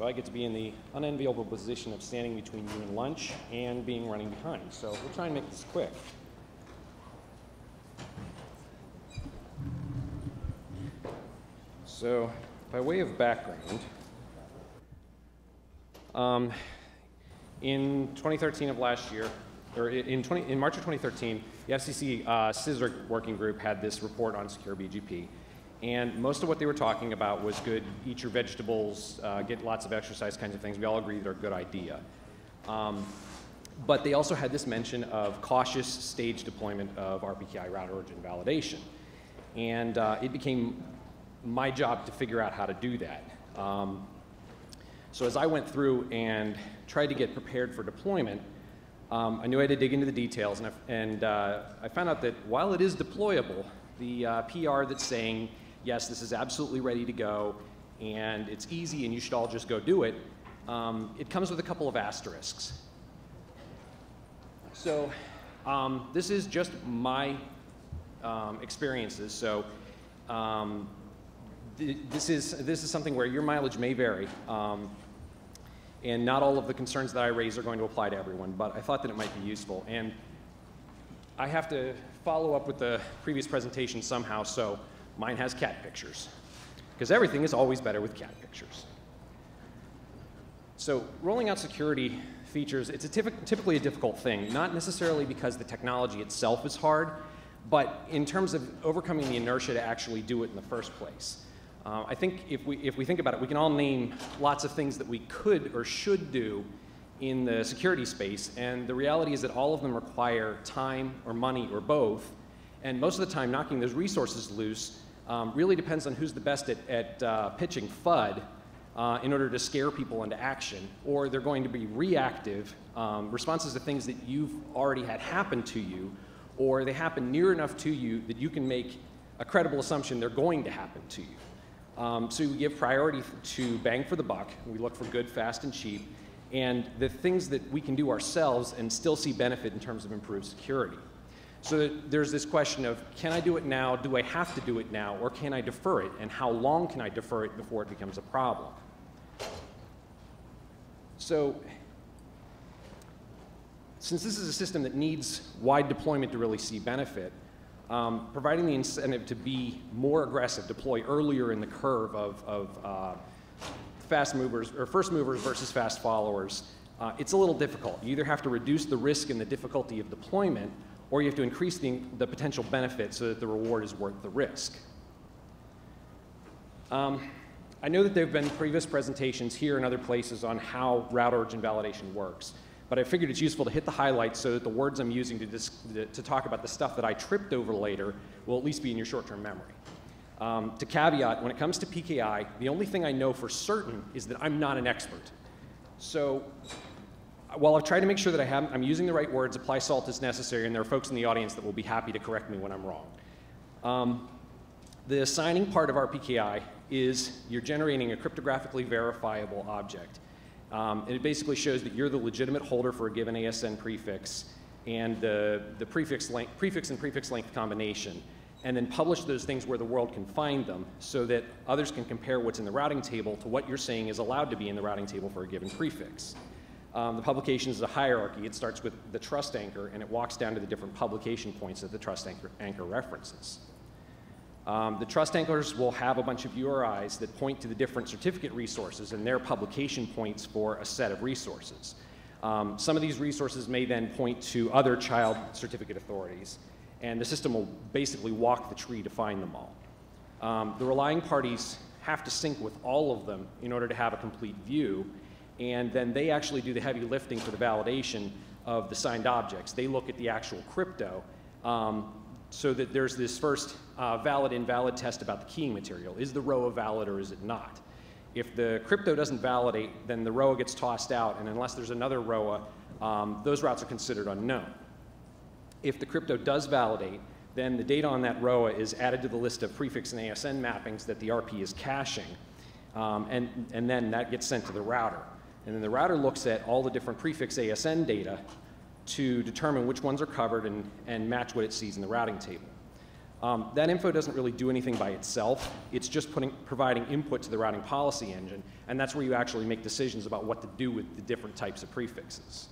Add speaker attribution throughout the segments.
Speaker 1: So I get to be in the unenviable position of standing between you and lunch and being running behind. So we'll try and make this quick. So, by way of background, um, in 2013 of last year, or in, 20, in March of 2013, the FCC uh, CSRIC working group had this report on secure BGP. And most of what they were talking about was good, eat your vegetables, uh, get lots of exercise kinds of things. We all agree they're a good idea. Um, but they also had this mention of cautious stage deployment of RPKI route origin validation. And uh, it became my job to figure out how to do that. Um, so as I went through and tried to get prepared for deployment, um, I knew I had to dig into the details, and, I, and uh, I found out that while it is deployable, the uh, PR that's saying, yes, this is absolutely ready to go, and it's easy, and you should all just go do it, um, it comes with a couple of asterisks. So um, this is just my um, experiences. So um, this is, this is something where your mileage may vary. Um, and not all of the concerns that I raise are going to apply to everyone, but I thought that it might be useful. And I have to follow up with the previous presentation somehow, so mine has cat pictures. Because everything is always better with cat pictures. So rolling out security features, it's a typically a difficult thing, not necessarily because the technology itself is hard, but in terms of overcoming the inertia to actually do it in the first place. Uh, I think if we, if we think about it, we can all name lots of things that we could or should do in the security space, and the reality is that all of them require time or money or both, and most of the time knocking those resources loose um, really depends on who's the best at, at uh, pitching FUD uh, in order to scare people into action, or they're going to be reactive um, responses to things that you've already had happen to you, or they happen near enough to you that you can make a credible assumption they're going to happen to you. Um, so we give priority to bang for the buck. We look for good, fast, and cheap, and the things that we can do ourselves and still see benefit in terms of improved security. So there's this question of, can I do it now? Do I have to do it now? Or can I defer it? And how long can I defer it before it becomes a problem? So since this is a system that needs wide deployment to really see benefit, um, providing the incentive to be more aggressive, deploy earlier in the curve of, of uh, fast movers or first movers versus fast followers, uh, it's a little difficult. You either have to reduce the risk and the difficulty of deployment, or you have to increase the, the potential benefit so that the reward is worth the risk. Um, I know that there have been previous presentations here and other places on how route origin validation works but I figured it's useful to hit the highlights so that the words I'm using to, to talk about the stuff that I tripped over later will at least be in your short-term memory. Um, to caveat, when it comes to PKI, the only thing I know for certain is that I'm not an expert. So while I've tried to make sure that I have, I'm using the right words, apply salt as necessary, and there are folks in the audience that will be happy to correct me when I'm wrong. Um, the assigning part of RPKI is you're generating a cryptographically verifiable object. Um, and it basically shows that you're the legitimate holder for a given ASN prefix and the, the prefix, length, prefix and prefix length combination, and then publish those things where the world can find them so that others can compare what's in the routing table to what you're saying is allowed to be in the routing table for a given prefix. Um, the publication is a hierarchy. It starts with the trust anchor, and it walks down to the different publication points that the trust anchor, anchor references. Um, the trust anchors will have a bunch of URIs that point to the different certificate resources and their publication points for a set of resources. Um, some of these resources may then point to other child certificate authorities, and the system will basically walk the tree to find them all. Um, the relying parties have to sync with all of them in order to have a complete view, and then they actually do the heavy lifting for the validation of the signed objects. They look at the actual crypto um, so that there's this first uh, valid invalid test about the keying material. Is the ROA valid or is it not? If the crypto doesn't validate, then the ROA gets tossed out, and unless there's another ROA, um, those routes are considered unknown. If the crypto does validate, then the data on that ROA is added to the list of prefix and ASN mappings that the RP is caching, um, and, and then that gets sent to the router. And then the router looks at all the different prefix ASN data to determine which ones are covered and, and match what it sees in the routing table. Um, that info doesn't really do anything by itself. It's just putting, providing input to the routing policy engine, and that's where you actually make decisions about what to do with the different types of prefixes.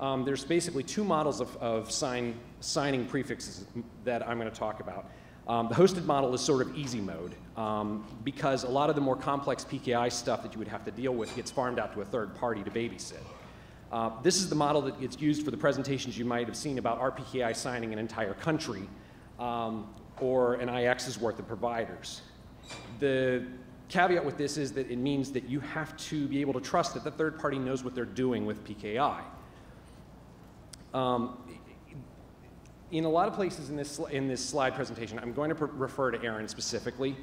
Speaker 1: Um, there's basically two models of, of sign, signing prefixes that I'm going to talk about. Um, the hosted model is sort of easy mode um, because a lot of the more complex PKI stuff that you would have to deal with gets farmed out to a third party to babysit. Uh, this is the model that gets used for the presentations you might have seen about RPKI signing an entire country um, or an IX's worth of providers. The caveat with this is that it means that you have to be able to trust that the third party knows what they're doing with PKI. Um, in a lot of places in this, in this slide presentation, I'm going to refer to ARIN specifically.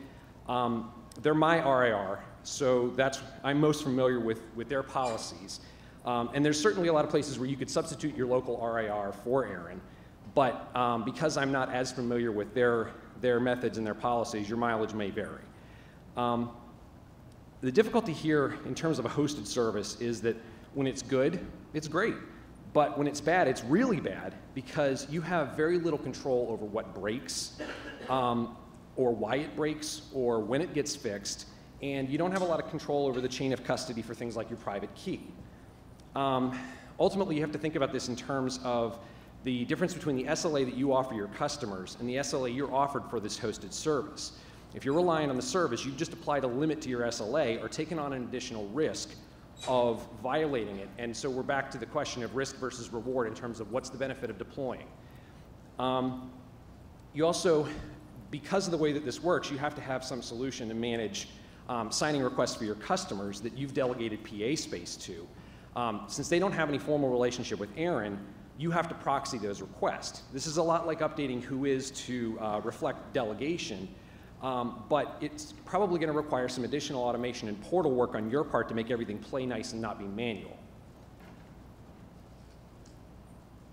Speaker 1: Um, they're my RIR, so that's, I'm most familiar with, with their policies. Um, and there's certainly a lot of places where you could substitute your local RIR for ARIN, but um, because I'm not as familiar with their, their methods and their policies, your mileage may vary. Um, the difficulty here in terms of a hosted service is that when it's good, it's great. But when it's bad, it's really bad because you have very little control over what breaks, um, or why it breaks, or when it gets fixed, and you don't have a lot of control over the chain of custody for things like your private key. Um, ultimately, you have to think about this in terms of the difference between the SLA that you offer your customers and the SLA you're offered for this hosted service. If you're relying on the service, you've just applied a limit to your SLA or taken on an additional risk of violating it. And so we're back to the question of risk versus reward in terms of what's the benefit of deploying. Um, you also, because of the way that this works, you have to have some solution to manage um, signing requests for your customers that you've delegated PA space to. Um, since they don't have any formal relationship with ARIN, you have to proxy those requests. This is a lot like updating WHOIS to uh, reflect delegation, um, but it's probably going to require some additional automation and portal work on your part to make everything play nice and not be manual.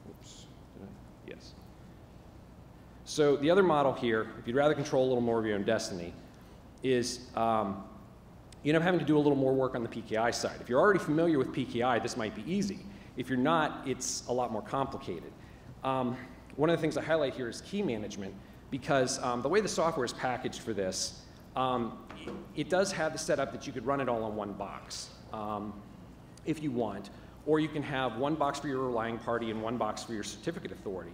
Speaker 1: Oops. Yes. So the other model here, if you'd rather control a little more of your own destiny, is um, you end up having to do a little more work on the PKI side. If you're already familiar with PKI, this might be easy. If you're not, it's a lot more complicated. Um, one of the things I highlight here is key management because um, the way the software is packaged for this, um, it does have the setup that you could run it all on one box um, if you want, or you can have one box for your relying party and one box for your certificate authority.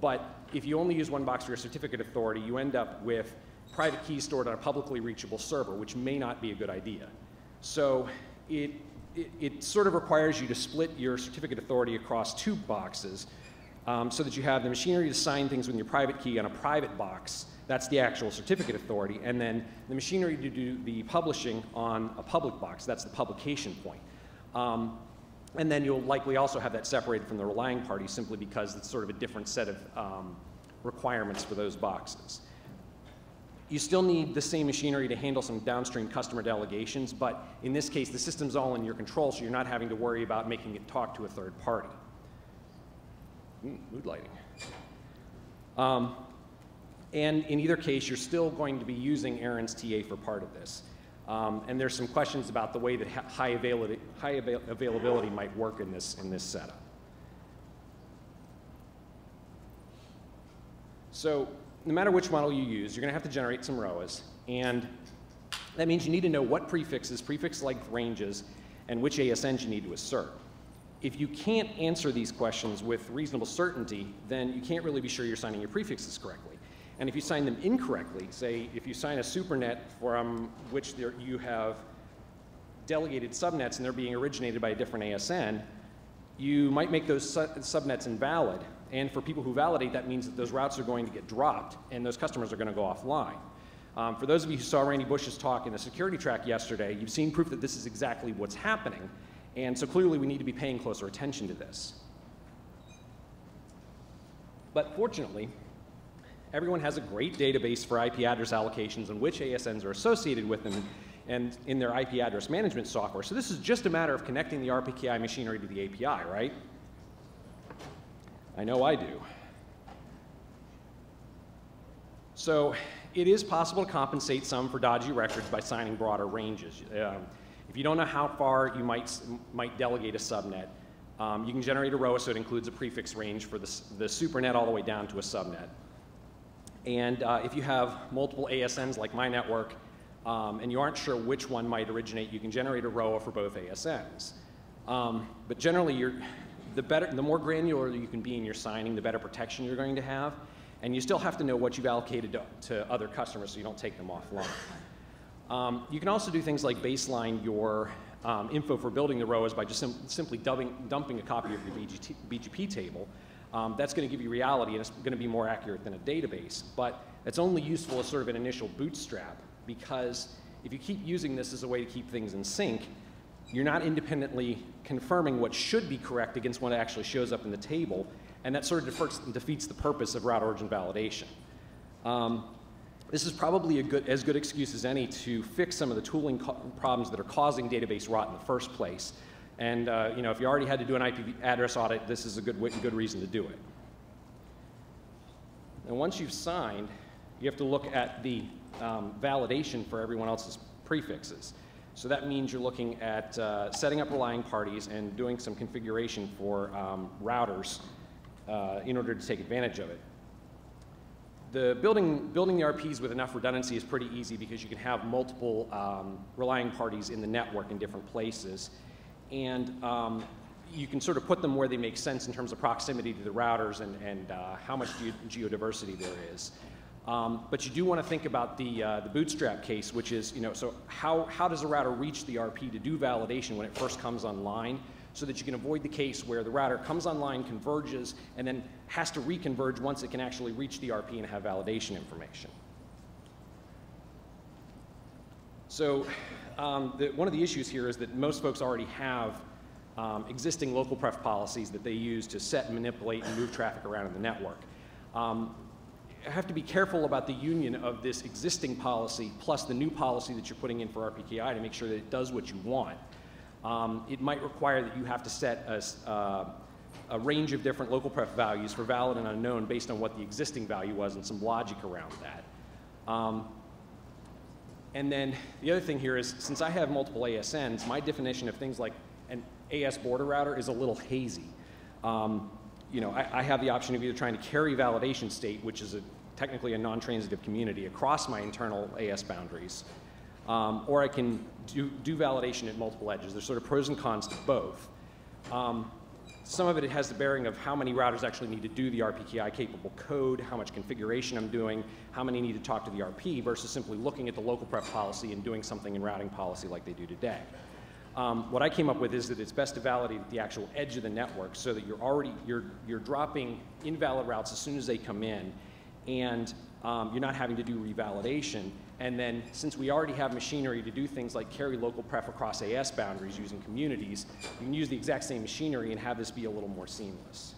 Speaker 1: But if you only use one box for your certificate authority, you end up with private keys stored on a publicly reachable server, which may not be a good idea. So it, it, it sort of requires you to split your certificate authority across two boxes um, so that you have the machinery to sign things with your private key on a private box. That's the actual certificate authority. And then the machinery to do the publishing on a public box. That's the publication point. Um, and then you'll likely also have that separated from the relying party simply because it's sort of a different set of um, requirements for those boxes. You still need the same machinery to handle some downstream customer delegations, but in this case, the system's all in your control, so you're not having to worry about making it talk to a third party. Mm, mood lighting. Um, and in either case, you're still going to be using ARIN's TA for part of this. Um, and there's some questions about the way that high, availability, high avail availability might work in this, in this setup. So no matter which model you use, you're going to have to generate some ROAs. And that means you need to know what prefixes, prefix length ranges, and which ASNs you need to assert if you can't answer these questions with reasonable certainty, then you can't really be sure you're signing your prefixes correctly. And if you sign them incorrectly, say if you sign a supernet from which there, you have delegated subnets and they're being originated by a different ASN, you might make those su subnets invalid. And for people who validate, that means that those routes are going to get dropped and those customers are going to go offline. Um, for those of you who saw Randy Bush's talk in the security track yesterday, you've seen proof that this is exactly what's happening. And so clearly we need to be paying closer attention to this. But fortunately, everyone has a great database for IP address allocations and which ASNs are associated with them and in their IP address management software. So this is just a matter of connecting the RPKI machinery to the API, right? I know I do. So it is possible to compensate some for dodgy records by signing broader ranges. Um, if you don't know how far you might, might delegate a subnet, Um, you can generate a ROA, so it includes a prefix range for the, the supernet all the way down to a subnet. And uh, if you have multiple ASNs like my network, um, and you aren't sure which one might originate, you can generate a ROA for both ASNs. Um, but generally, you're, the, better, the more granular you can be in your signing, the better protection you're going to have. And you still have to know what you've allocated to, to other customers so you don't take them offline. Um, you can also do things like baseline your um, info for building the ROAs by just sim simply dumping, dumping, a copy of your BGT, BGP table. Um, that's going to give you reality and it's going to be more accurate than a database. But it's only useful as sort of an initial bootstrap because if you keep using this as a way to keep things in sync, you're not independently confirming what should be correct against what actually shows up in the table, and that sort of defeats the purpose of route origin validation. Um, this is probably a good, as good excuse as any to fix some of the tooling problems that are causing database rot in the first place. And uh, you know, if you already had to do an IP address audit, this is a good, good reason to do it. And once you've signed, you have to look at the um, validation for everyone else's prefixes. So that means you're looking at uh, setting up relying parties and doing some configuration for um, routers uh, in order to take advantage of it the building, building the RPs with enough redundancy is pretty easy because you can have multiple um, relying parties in the network in different places. And um, you can sort of put them where they make sense in terms of proximity to the routers and, and uh, how much ge geodiversity there is. Um, but you do want to think about the, uh, the bootstrap case, which is, you know, so how, how does a router reach the RP to do validation when it first comes online? So that you can avoid the case where the router comes online, converges, and then has to reconverge once it can actually reach the RP and have validation information. So um, the, one of the issues here is that most folks already have um, existing local pref policies that they use to set, manipulate, and move traffic around in the network. Um, have to be careful about the union of this existing policy plus the new policy that you're putting in for RPKI to make sure that it does what you want um, it might require that you have to set a, uh, a, range of different local pref values for valid and unknown based on what the existing value was and some logic around that. Um, and then the other thing here is, since I have multiple ASNs, my definition of things like an AS border router is a little hazy. Um, you know, I, I, have the option of either trying to carry validation state, which is a, technically a non-transitive community, across my internal AS boundaries, um, or I can do, do, validation at multiple edges. There's sort of pros and cons to both. Um, some of it, has the bearing of how many routers actually need to do the RPKI capable code, how much configuration I'm doing, how many need to talk to the RP versus simply looking at the local pref policy and doing something in routing policy like they do today. Um, what I came up with is that it's best to validate at the actual edge of the network so that you're already, you're, you're dropping invalid routes as soon as they come in and um, you're not having to do revalidation. And then since we already have machinery to do things like carry local pref across AS boundaries using communities, you can use the exact same machinery and have this be a little more seamless.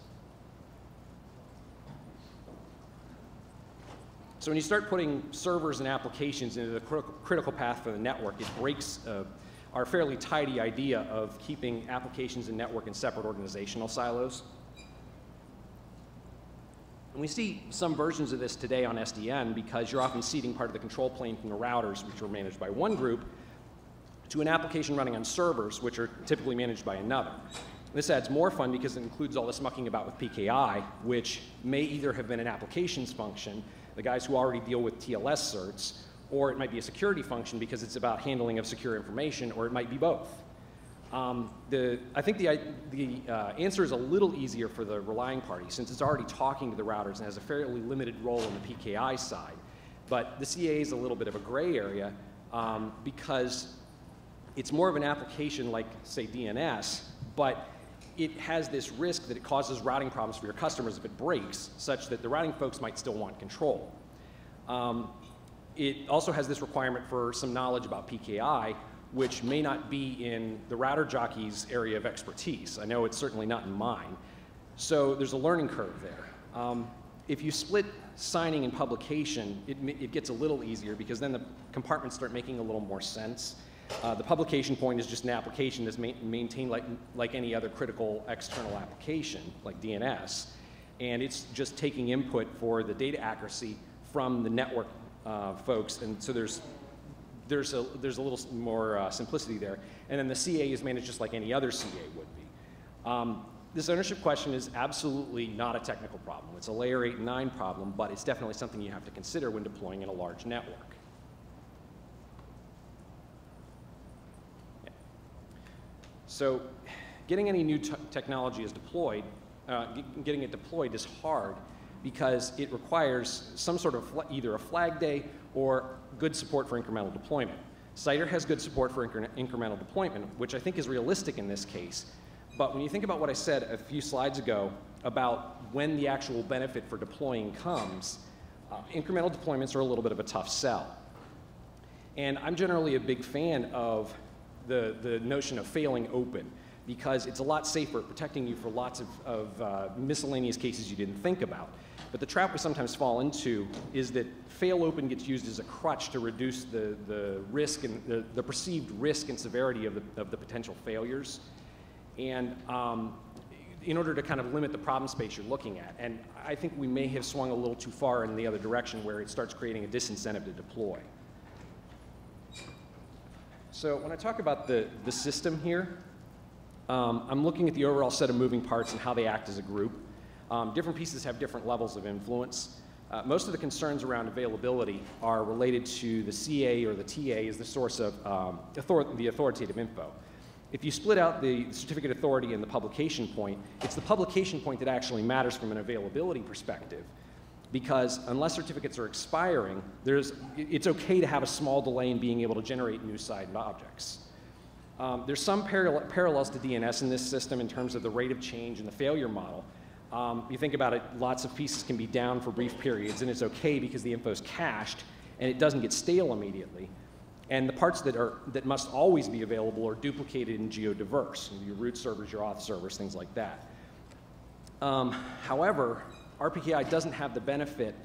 Speaker 1: So when you start putting servers and applications into the critical path for the network, it breaks uh, our fairly tidy idea of keeping applications and network in separate organizational silos. And we see some versions of this today on SDN because you're often ceding part of the control plane from the routers, which are managed by one group, to an application running on servers, which are typically managed by another. This adds more fun because it includes all this mucking about with PKI, which may either have been an applications function, the guys who already deal with TLS certs, or it might be a security function because it's about handling of secure information, or it might be both. Um, the, I think the, the uh, answer is a little easier for the relying party since it's already talking to the routers and has a fairly limited role in the PKI side. But the CA is a little bit of a gray area um, because it's more of an application like, say, DNS, but it has this risk that it causes routing problems for your customers if it breaks, such that the routing folks might still want control. Um, it also has this requirement for some knowledge about PKI, which may not be in the router jockey's area of expertise. I know it's certainly not in mine. So there's a learning curve there. Um, if you split signing and publication, it, it, gets a little easier because then the compartments start making a little more sense. Uh, the publication point is just an application that's ma maintained like, like any other critical external application, like DNS. And it's just taking input for the data accuracy from the network uh, folks. And so there's there's a, there's a little more uh, simplicity there. And then the CA is managed just like any other CA would be. Um, this ownership question is absolutely not a technical problem. It's a layer 8 and 9 problem, but it's definitely something you have to consider when deploying in a large network. So getting any new technology is deployed, uh, getting it deployed is hard because it requires some sort of either a flag day or good support for incremental deployment. CIDR has good support for incre incremental deployment, which I think is realistic in this case. But when you think about what I said a few slides ago about when the actual benefit for deploying comes, uh, incremental deployments are a little bit of a tough sell. And I'm generally a big fan of the, the notion of failing open because it's a lot safer protecting you for lots of, of uh, miscellaneous cases you didn't think about. But the trap we sometimes fall into is that fail open gets used as a crutch to reduce the, the risk and the, the perceived risk and severity of the, of the potential failures. And um, in order to kind of limit the problem space you're looking at. And I think we may have swung a little too far in the other direction where it starts creating a disincentive to deploy. So when I talk about the, the system here, um, I'm looking at the overall set of moving parts and how they act as a group. Um, different pieces have different levels of influence. Uh, most of the concerns around availability are related to the CA or the TA as the source of um, author the authoritative info. If you split out the certificate authority and the publication point, it's the publication point that actually matters from an availability perspective because unless certificates are expiring, it's okay to have a small delay in being able to generate new signed objects. Um, there's some paral parallels to DNS in this system in terms of the rate of change and the failure model. Um, you think about it, lots of pieces can be down for brief periods, and it's okay because the info is cached and it doesn't get stale immediately. And the parts that, are, that must always be available are duplicated in geodiverse, your root servers, your auth servers, things like that. Um, however, RPKI doesn't have the benefit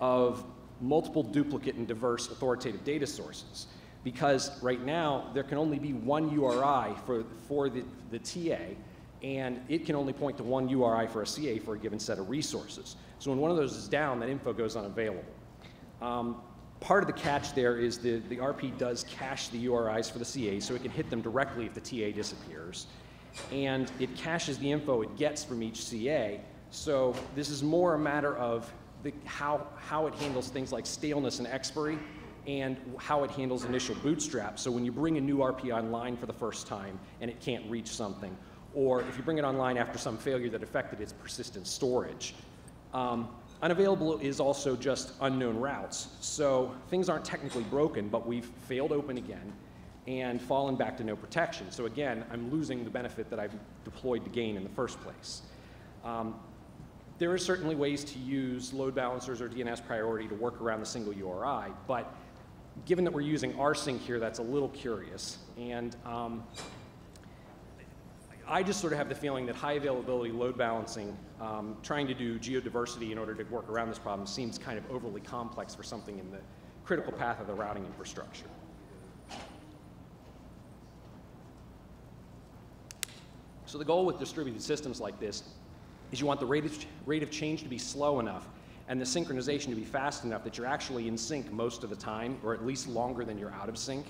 Speaker 1: of multiple duplicate and diverse authoritative data sources because right now there can only be one URI for, for the, the TA and it can only point to one URI for a CA for a given set of resources. So when one of those is down, that info goes unavailable. Um, part of the catch there is the, the RP does cache the URIs for the CA so it can hit them directly if the TA disappears. And it caches the info it gets from each CA so this is more a matter of the, how, how it handles things like staleness and expiry and how it handles initial bootstrap. So when you bring a new RP online for the first time and it can't reach something, or if you bring it online after some failure that affected its persistent storage. Um, unavailable is also just unknown routes. So things aren't technically broken, but we've failed open again and fallen back to no protection. So again, I'm losing the benefit that I've deployed to gain in the first place. Um, there are certainly ways to use load balancers or DNS priority to work around the single URI, but given that we're using rsync here, that's a little curious. And um, I just sort of have the feeling that high availability load balancing, um, trying to do geodiversity in order to work around this problem seems kind of overly complex for something in the critical path of the routing infrastructure. So the goal with distributed systems like this is you want the rate of, rate of change to be slow enough and the synchronization to be fast enough that you're actually in sync most of the time, or at least longer than you're out of sync.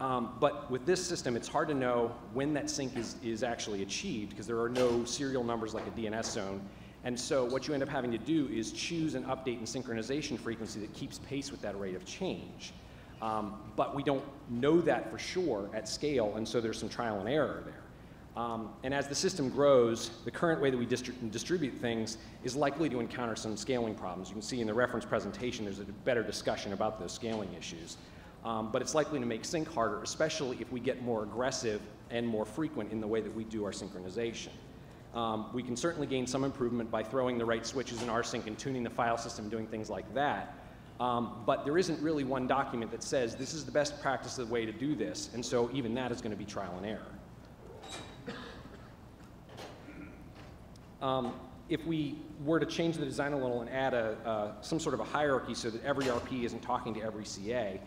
Speaker 1: Um, but with this system, it's hard to know when that sync is, is actually achieved because there are no serial numbers like a DNS zone. And so what you end up having to do is choose an update and synchronization frequency that keeps pace with that rate of change. Um, but we don't know that for sure at scale, and so there's some trial and error there. Um, and as the system grows, the current way that we distri distribute things is likely to encounter some scaling problems. You can see in the reference presentation there's a better discussion about those scaling issues. Um, but it's likely to make sync harder, especially if we get more aggressive and more frequent in the way that we do our synchronization. Um, we can certainly gain some improvement by throwing the right switches in rsync and tuning the file system, doing things like that. Um, but there isn't really one document that says this is the best practice of the way to do this, and so even that is going to be trial and error. Um, if we were to change the design a little and add a, uh, some sort of a hierarchy so that every RP isn't talking to every CA,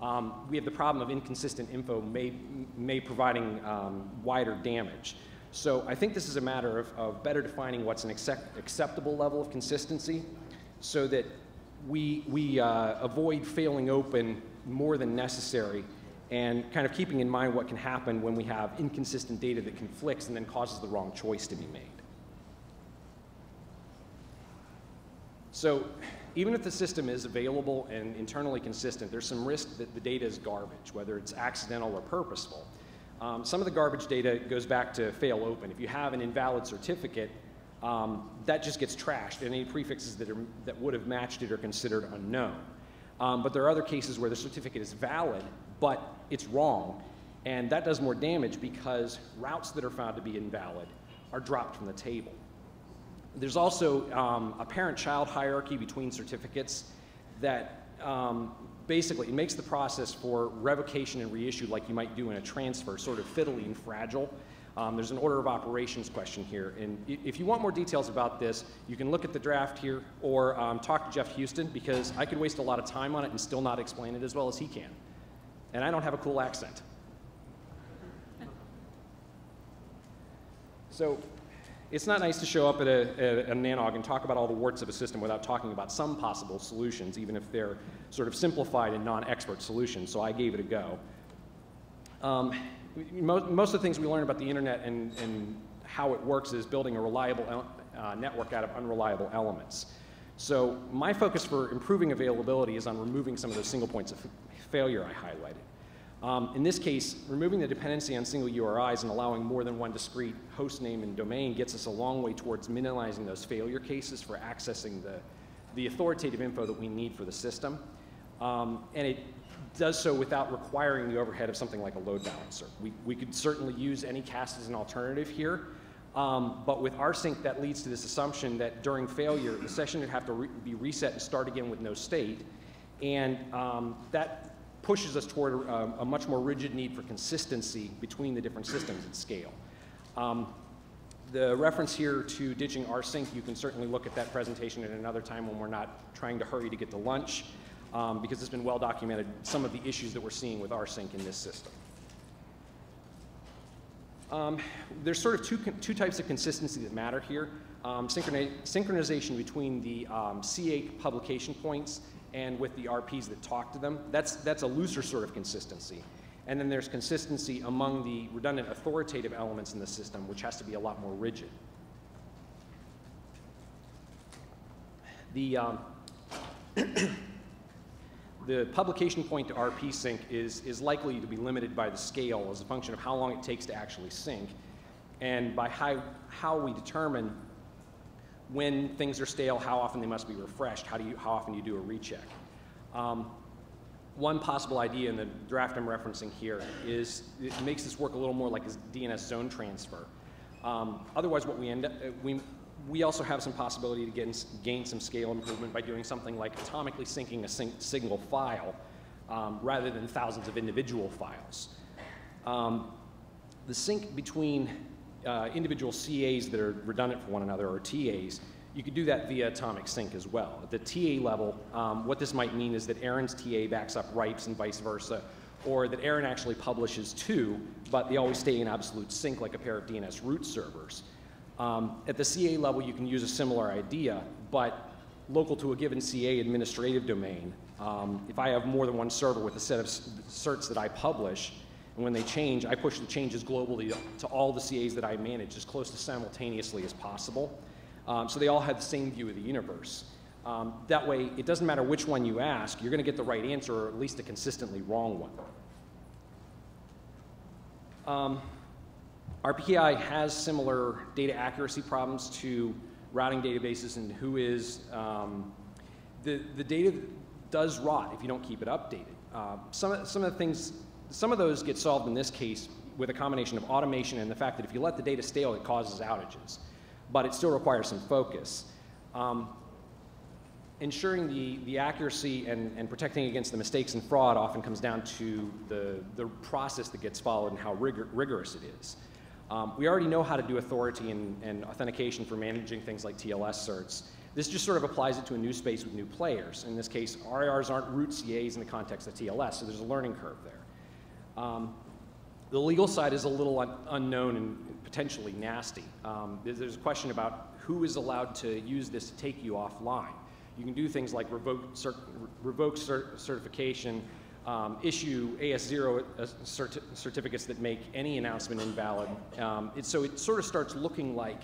Speaker 1: um, we have the problem of inconsistent info may, may providing um, wider damage. So I think this is a matter of, of better defining what's an accept, acceptable level of consistency so that we, we uh, avoid failing open more than necessary and kind of keeping in mind what can happen when we have inconsistent data that conflicts and then causes the wrong choice to be made. So even if the system is available and internally consistent, there's some risk that the data is garbage, whether it's accidental or purposeful. Um, some of the garbage data goes back to fail open. If you have an invalid certificate, um, that just gets trashed, and any prefixes that, are, that would have matched it are considered unknown. Um, but there are other cases where the certificate is valid, but it's wrong, and that does more damage because routes that are found to be invalid are dropped from the table. There's also um, a parent-child hierarchy between certificates that um, basically it makes the process for revocation and reissue like you might do in a transfer sort of fiddly and fragile. Um, there's an order of operations question here. And if you want more details about this, you can look at the draft here or um, talk to Geoff Huston because I could waste a lot of time on it and still not explain it as well as he can. And I don't have a cool accent. So it's not nice to show up at a, NANOG and talk about all the warts of a system without talking about some possible solutions, even if they're sort of simplified and non-expert solutions, so I gave it a go. Um, most, most, of the things we learn about the internet and, and how it works is building a reliable uh, network out of unreliable elements. So my focus for improving availability is on removing some of those single points of failure I highlighted. Um, in this case, removing the dependency on single URIs and allowing more than one discrete host name and domain gets us a long way towards minimizing those failure cases for accessing the, the authoritative info that we need for the system. Um, and it does so without requiring the overhead of something like a load balancer. We, we could certainly use Anycast as an alternative here, um, but with rsync that leads to this assumption that during failure, the session would have to re be reset and start again with no state. And um, that pushes us toward a, a, much more rigid need for consistency between the different systems at scale. Um, the reference here to ditching rsync, you can certainly look at that presentation at another time when we're not trying to hurry to get to lunch, um, because it's been well documented some of the issues that we're seeing with rsync in this system. Um, there's sort of two, two types of consistency that matter here. Um, synchronization between the um, CA publication points and with the RPs that talk to them. That's, that's a looser sort of consistency. And then there's consistency among the redundant authoritative elements in the system, which has to be a lot more rigid. The, um, the publication point to RP sync is, is likely to be limited by the scale as a function of how long it takes to actually sync and by how, how we determine when things are stale, how often they must be refreshed, how, do you, how often you do a recheck. Um, one possible idea in the draft I'm referencing here is it makes this work a little more like a DNS zone transfer. Um, otherwise, what we end up, uh, we, we also have some possibility to get, gain some scale improvement by doing something like atomically syncing a single file um, rather than thousands of individual files. Um, the sync between uh, individual CAs that are redundant for one another, or TAs, you could do that via atomic sync as well. At the TA level, um, what this might mean is that ARIN's TA backs up RIPE's and vice versa, or that ARIN actually publishes two, but they always stay in absolute sync like a pair of DNS root servers. Um, at the CA level, you can use a similar idea, but local to a given CA administrative domain. Um, if I have more than one server with a set of certs that I publish, and when they change, I push the changes globally to all the CAs that I manage as close to simultaneously as possible. Um, so they all have the same view of the universe. Um, that way, it doesn't matter which one you ask, you're going to get the right answer or at least a consistently wrong one. Um, RPKI has similar data accuracy problems to routing databases and WHOIS. um, the, the data does rot if you don't keep it updated. Uh, some, some of the things some of those get solved in this case with a combination of automation and the fact that if you let the data stale, it causes outages. But it still requires some focus. Um, ensuring the, the accuracy and, and protecting against the mistakes and fraud often comes down to the, the process that gets followed and how rigor, rigorous it is. Um, we already know how to do authority and, and, authentication for managing things like TLS certs. This just sort of applies it to a new space with new players. In this case, RIRs aren't root CAs in the context of TLS, so there's a learning curve there. Um, the legal side is a little un unknown and potentially nasty. Um, there's a question about who is allowed to use this to take you offline. You can do things like revoke, cert revoke cert certification, um, issue AS0 uh, certi certificates that make any announcement invalid. Um, it, so it sort of starts looking like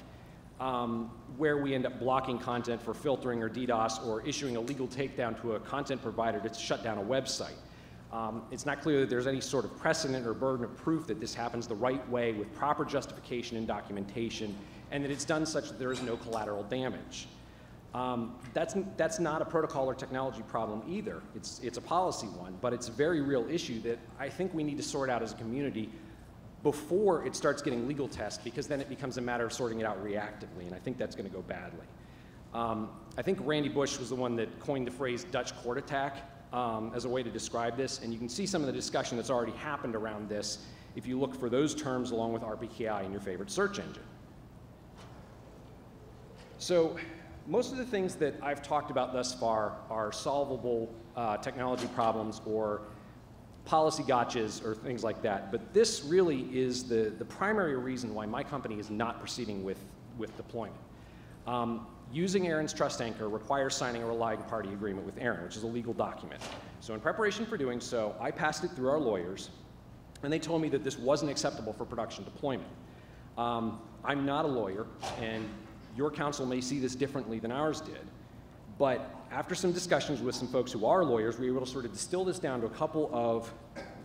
Speaker 1: um, where we end up blocking content for filtering or DDoS or issuing a legal takedown to a content provider to shut down a website. Um, it's not clear that there's any sort of precedent or burden of proof that this happens the right way with proper justification and documentation, and that it's done such that there is no collateral damage. Um, that's, that's not a protocol or technology problem either. It's, it's a policy one, but it's a very real issue that I think we need to sort out as a community before it starts getting legal tests, because then it becomes a matter of sorting it out reactively, and I think that's going to go badly. Um, I think Randy Bush was the one that coined the phrase Dutch court attack um, as a way to describe this, and you can see some of the discussion that's already happened around this if you look for those terms along with RPKI in your favorite search engine. So most of the things that I've talked about thus far are solvable uh, technology problems or policy gotchas or things like that. But this really is the, the primary reason why my company is not proceeding with, with deployment. Um, using ARIN's trust anchor requires signing a relying party agreement with ARIN, which is a legal document. So in preparation for doing so, I passed it through our lawyers, and they told me that this wasn't acceptable for production deployment. Um, I'm not a lawyer, and your counsel may see this differently than ours did. But after some discussions with some folks who are lawyers, we were able to sort of distill this down to a couple of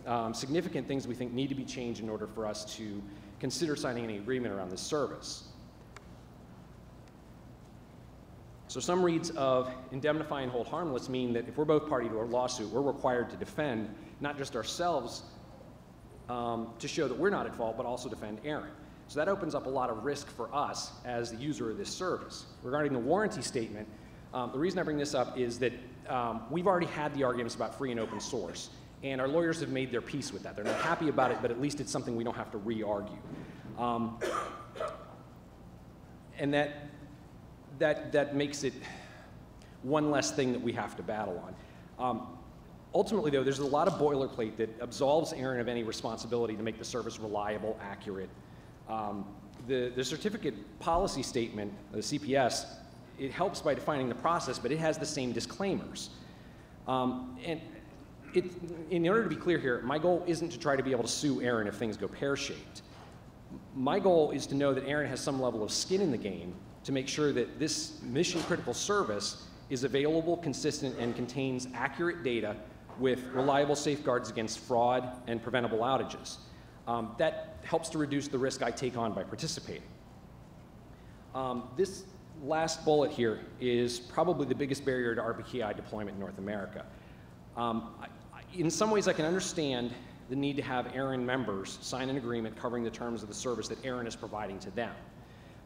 Speaker 1: um, significant things we think need to be changed in order for us to consider signing any agreement around this service. So some reads of indemnify and hold harmless mean that if we're both party to a lawsuit, we're required to defend not just ourselves um, to show that we're not at fault, but also defend ARIN. So that opens up a lot of risk for us as the user of this service. Regarding the warranty statement, um, the reason I bring this up is that um, we've already had the arguments about free and open source, and our lawyers have made their peace with that. They're not happy about it, but at least it's something we don't have to re-argue. Um, and that, that, that makes it one less thing that we have to battle on. Um, ultimately, though, there's a lot of boilerplate that absolves ARIN of any responsibility to make the service reliable, accurate. Um, the, the certificate policy statement, the CPS, it helps by defining the process, but it has the same disclaimers. Um, and it, in order to be clear here, my goal isn't to try to be able to sue ARIN if things go pear-shaped. My goal is to know that ARIN has some level of skin in the game to make sure that this mission-critical service is available, consistent, and contains accurate data with reliable safeguards against fraud and preventable outages. Um, that helps to reduce the risk I take on by participating. Um, this last bullet here is probably the biggest barrier to RPKI deployment in North America. Um, I, in some ways, I can understand the need to have ARIN members sign an agreement covering the terms of the service that ARIN is providing to them.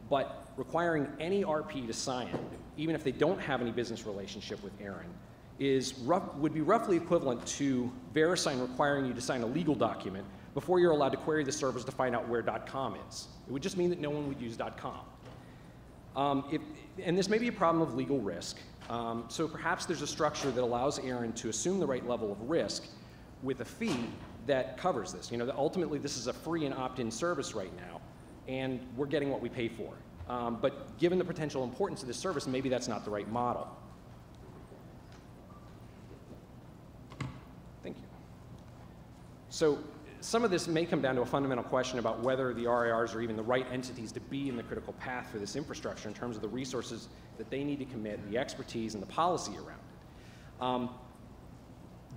Speaker 1: But requiring any RP to sign it, even if they don't have any business relationship with ARIN, is rough, would be roughly equivalent to VeriSign requiring you to sign a legal document before you're allowed to query the servers to find out where .com is. It would just mean that no one would use .com. Um, if, and this may be a problem of legal risk. Um, so perhaps there's a structure that allows ARIN to assume the right level of risk with a fee that covers this. You know, ultimately this is a free and opt-in service right now, and we're getting what we pay for. Um, but given the potential importance of this service, maybe that's not the right model. Thank you. So some of this may come down to a fundamental question about whether the RIRs are even the right entities to be in the critical path for this infrastructure in terms of the resources that they need to commit, the expertise, and the policy around it. Um,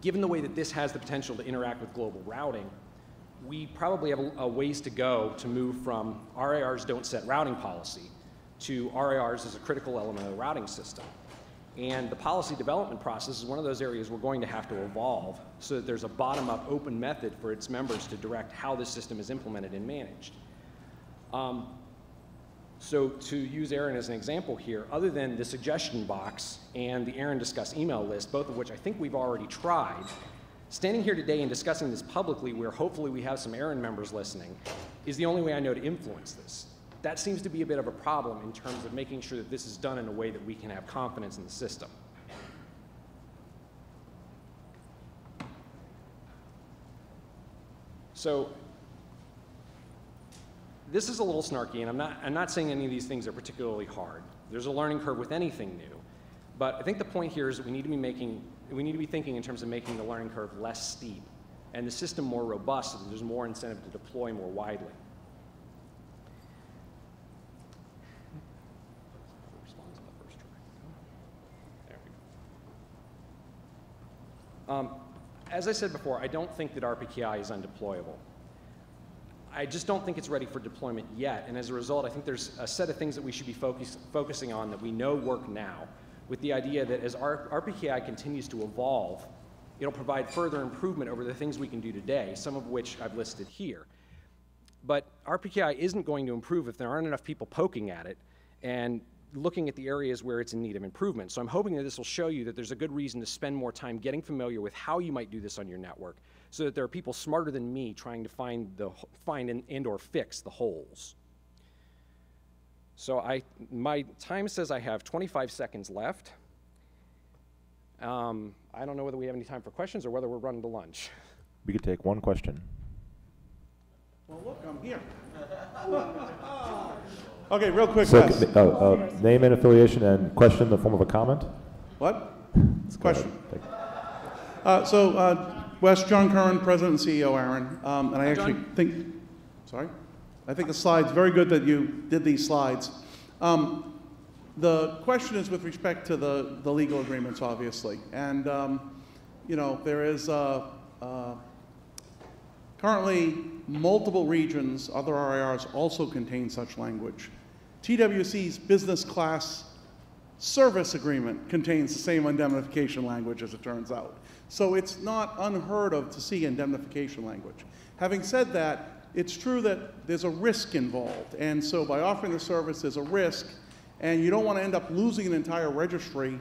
Speaker 1: given the way that this has the potential to interact with global routing, we probably have a, ways to go to move from RIRs don't set routing policy to RIRs as a critical element of the routing system. And the policy development process is one of those areas we're going to have to evolve so that there's a bottom-up open method for its members to direct how this system is implemented and managed. Um, so to use ARIN as an example here, other than the suggestion box and the ARIN Discuss email list, both of which I think we've already tried, standing here today and discussing this publicly where hopefully we have some ARIN members listening is the only way I know to influence this that seems to be a bit of a problem in terms of making sure that this is done in a way that we can have confidence in the system. So this is a little snarky, and I'm not, I'm not saying any of these things are particularly hard. There's a learning curve with anything new. But I think the point here is that we need to be making we need to be thinking in terms of making the learning curve less steep and the system more robust so that there's more incentive to deploy more widely. Um, as I said before, I don't think that RPKI is undeployable. I just don't think it's ready for deployment yet, and as a result, I think there's a set of things that we should be focus, focusing on that we know work now, with the idea that as R, RPKI continues to evolve, it'll provide further improvement over the things we can do today, some of which I've listed here. But RPKI isn't going to improve if there aren't enough people poking at it and looking at the areas where it's in need of improvement. So I'm hoping that this will show you that there's a good reason to spend more time getting familiar with how you might do this on your network so that there are people smarter than me trying to find, the, find and, and or fix the holes. So I, my time says I have 25 seconds left. Um, I don't know whether we have any time for questions or whether we're running to lunch.
Speaker 2: We could take one question.
Speaker 3: Well, look, I'm here. Okay, real quick,
Speaker 2: So,
Speaker 3: Wes.
Speaker 2: uh, uh, name and affiliation and question in the form of a comment?
Speaker 3: What?
Speaker 2: Go ahead.
Speaker 3: Question. Uh, So, uh, Wes, John Curran, President and CEO, ARIN, Um, and I
Speaker 1: Hi,
Speaker 3: actually
Speaker 1: John.
Speaker 3: think, sorry? I think the slides, very good that you did these slides. Um, The question is with respect to the, the legal agreements, obviously. And, um, you know, there is uh, uh, currently multiple regions, other RIRs also contain such language. TWC's business class service agreement contains the same indemnification language, as it turns out. So it's not unheard of to see indemnification language. Having said that, it's true that there's a risk involved. And so by offering the service, there's a risk, and you don't want to end up losing an entire registry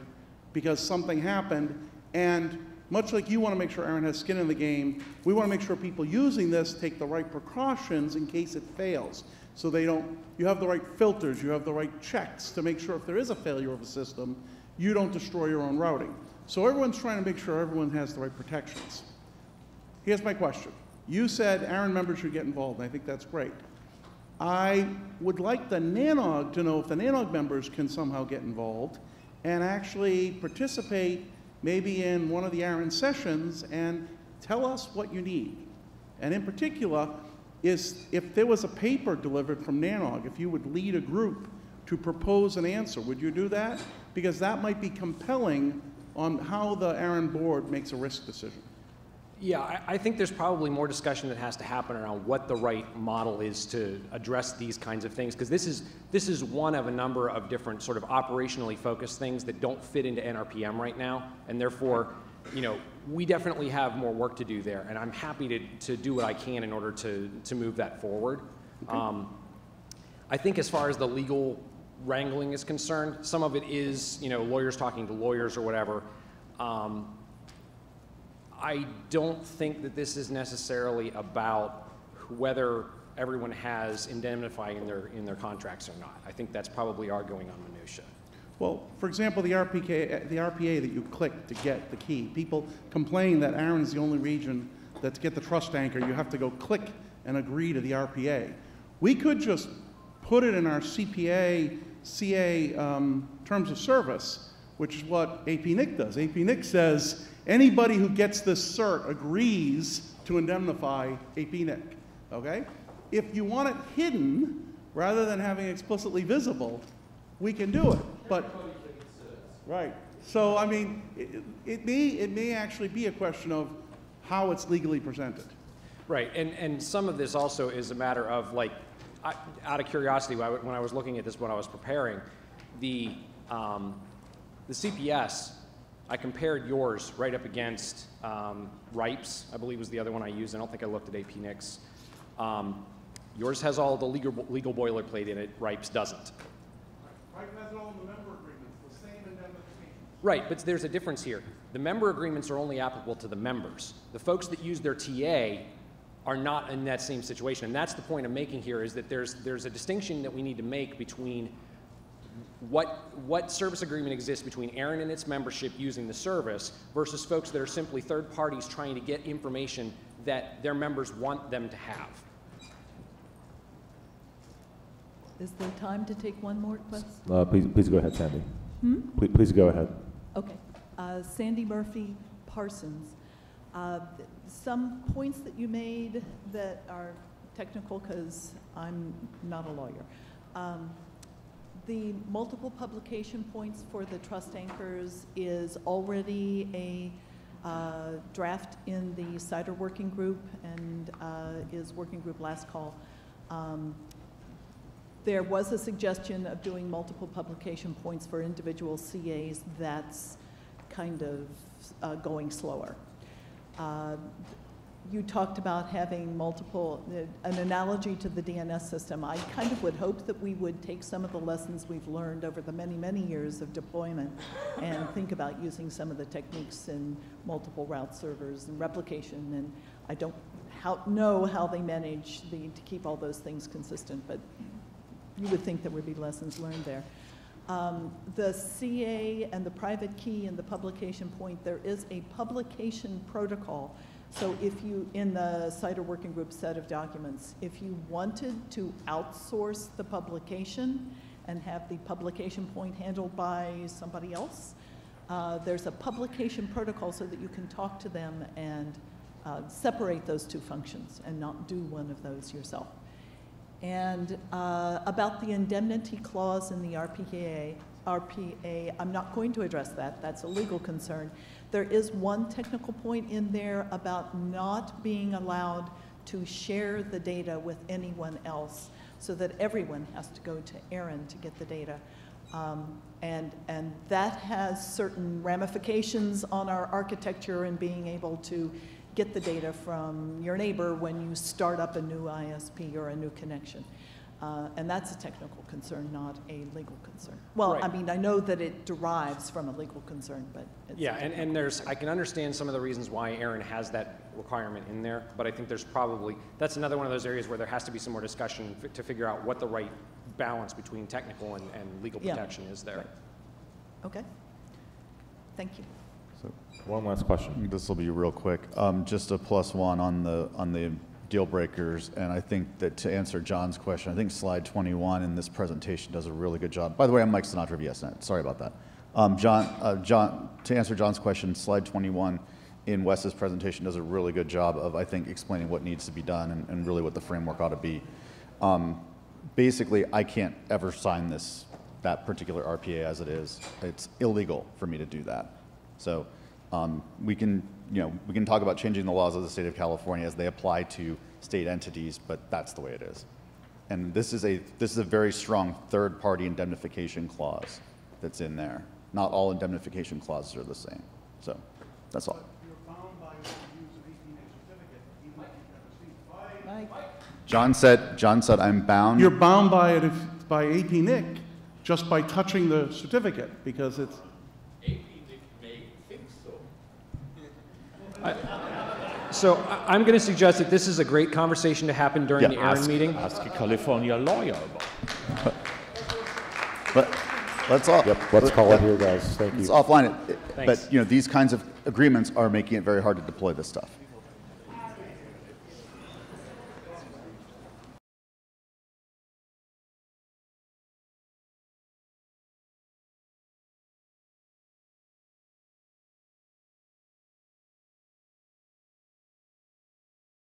Speaker 3: because something happened. And much like you want to make sure ARIN has skin in the game, we want to make sure people using this take the right precautions in case it fails. So they don't, you have the right filters, you have the right checks to make sure if there is a failure of a system, you don't destroy your own routing. So everyone's trying to make sure everyone has the right protections. Here's my question. You said ARIN members should get involved, and I think that's great. I would like the NANOG to know if the NANOG members can somehow get involved and actually participate maybe in one of the ARIN sessions and tell us what you need. And in particular, is if there was a paper delivered from NANOG, if you would lead a group to propose an answer, would you do that? Because that might be compelling on how the ARIN board makes a risk decision.
Speaker 1: Yeah, I, I think there's probably more discussion that has to happen around what the right model is to address these kinds of things, because this is, this is one of a number of different sort of operationally focused things that don't fit into NRPM right now, and therefore, you know, we definitely have more work to do there, and I'm happy to, to do what I can in order to, to move that forward. Um, I think as far as the legal wrangling is concerned, some of it is, you know, lawyers talking to lawyers or whatever. Um, I don't think that this is necessarily about whether everyone has indemnifying in their, in their contracts or not. I think that's probably arguing on minutia.
Speaker 3: Well, for example, the RPK, the RPA that you click to get the key, people complain that ARIN's the only region that to get the trust anchor, you have to go click and agree to the RPA. We could just put it in our CPA, CA um, terms of service, which is what APNIC does. APNIC says anybody who gets this cert agrees to indemnify APNIC. Okay? If you want it hidden rather than having explicitly visible, we can do it. But right. So I mean, it, it may it may actually be a question of how it's legally presented.
Speaker 1: Right, and, and some of this also is a matter of like, I- out of curiosity, when I when I was looking at this when I was preparing, the, um, the CPS, I compared yours right up against um, RIPE's, I believe was the other one I used. I don't think I looked at APNIC's. Um, yours has all the legal, legal boilerplate in it, RIPE's doesn't.
Speaker 3: Right, has all the member agreements, the same indemnification.
Speaker 1: Right, but there's a difference here. The member agreements are only applicable to the members. The folks that use their TA are not in that same situation. And that's the point I'm making here is that there's, there's a distinction that we need to make between what, what service agreement exists between ARIN and its membership using the service versus folks that are simply third parties trying to get information that their members want them to have.
Speaker 4: Is there time to take one more question?
Speaker 2: Uh, please, please go ahead, Sandy. Please, please go ahead.
Speaker 4: Okay. Uh, Sandy Murphy Parsons. Uh, Some points that you made that are technical, because I'm not a lawyer. Um, The multiple publication points for the trust anchors is already a uh, draft in the SIDR working group and uh, is working group last call. Um, There was a suggestion of doing multiple publication points for individual CAs. That's kind of uh, going slower. Uh, You talked about having multiple, an analogy to the DNS system. I kind of would hope that we would take some of the lessons we've learned over the many, many years of deployment and think about using some of the techniques in multiple route servers and replication. And I don't how, know how they manage the, to keep all those things consistent, but you would think there would be lessons learned there. Um, The CA and the private key and the publication point, there is a publication protocol. So if you, in the SIDR working group set of documents, if you wanted to outsource the publication and have the publication point handled by somebody else, uh, there's a publication protocol so that you can talk to them and uh, separate those two functions and not do one of those yourself. And uh, about the indemnity clause in the RPA, RPA, I'm not going to address that. That's a legal concern. There is one technical point in there about not being allowed to share the data with anyone else so that everyone has to go to ARIN to get the data. Um, and, and that has certain ramifications on our architecture and being able to get the data from your neighbor when you start up a new ISP or a new connection. Uh, and that's a technical concern, not a legal concern. Well, I mean, I know that it derives from a legal concern, but it's a
Speaker 1: Yeah, and, and there's,
Speaker 4: concern.
Speaker 1: I can understand some of the reasons why ARIN has that requirement in there, but I think there's probably, that's another one of those areas where there has to be some more discussion f- to figure out what the right balance between technical and, and legal
Speaker 4: Yeah.
Speaker 1: protection is there.
Speaker 4: Right. Okay. Thank you.
Speaker 2: So, one last question.
Speaker 5: This will be real quick. Um, just a plus one on the, on the deal breakers. And I think that to answer John's question, I think slide 21 in this presentation does a really good job. By the way, I'm Mike Sinatra of ESnet. Sorry about that. Um, John, uh, John, to answer John's question, slide 21 in Wes's presentation does a really good job of, I think, explaining what needs to be done and, and really what the framework ought to be. Um, basically, I can't ever sign this, that particular RPA as it is. It's illegal for me to do that. So um, we can, you know, we can talk about changing the laws of the state of California as they apply to state entities, but that's the way it is. And this is a, this is a very strong third-party indemnification clause that's in there. Not all indemnification clauses are the same. So that's all.
Speaker 3: You're bound by the use of 18A certificate, even if you've never seen it.
Speaker 4: Mike?
Speaker 5: John said, John said, I'm bound.
Speaker 3: You're bound by it if, by APNIC, just by touching the certificate, because it's,
Speaker 1: So I- I'm going to suggest that this is a great conversation to happen during
Speaker 5: Yeah,
Speaker 1: the ARIN
Speaker 5: ask-
Speaker 1: meeting.
Speaker 6: Ask a California lawyer about.
Speaker 5: But let's all.
Speaker 2: Yep, let's call it here, guys. Thank
Speaker 5: It's
Speaker 2: you.
Speaker 5: offline. It- it- But, you know, these kinds of agreements are making it very hard to deploy this stuff.